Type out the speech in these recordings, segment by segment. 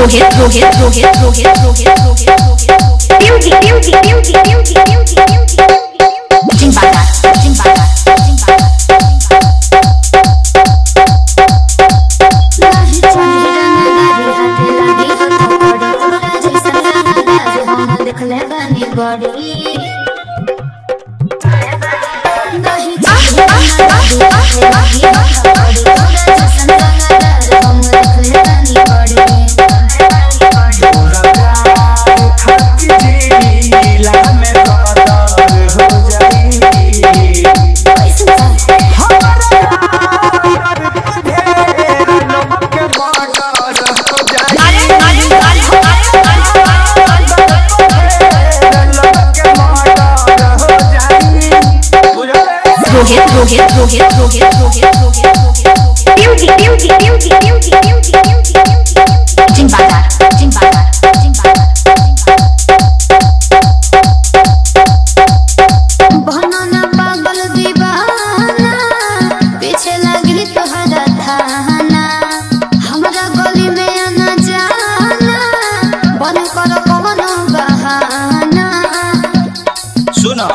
Rohit Rohit Rohit Rohit Rohit Rohit Rohit beauty, beauty, Rohit Rohit Rohit Rohit Rohit Rohit Rohit beauty, beauty, beauty, beauty, beauty, beauty. जिम्बादा जिम्बादा जिम्बादा बनना पागल दीवाना पीछे लगी तोहरा थाना हमरा गली में आना जाना बन कर कोनो बहाना सुना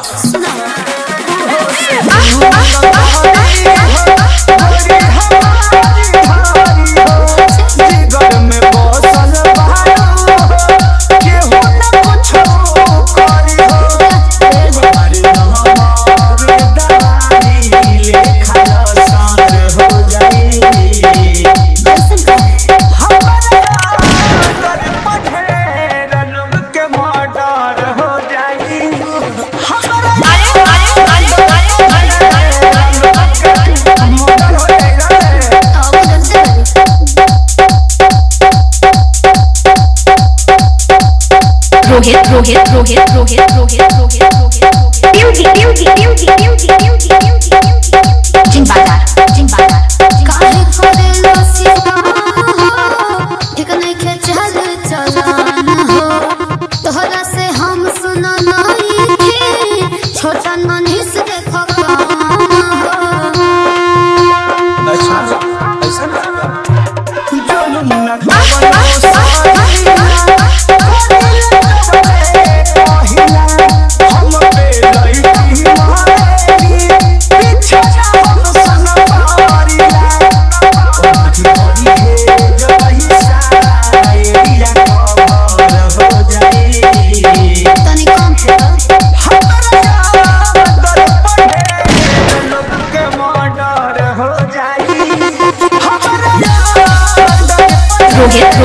Rohit Rohit Rohit Rohit Rohit Rohit Rohit music music music music music music जिंबादा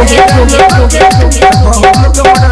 Rohit Rohit Rohit Rohit Rohit Rohit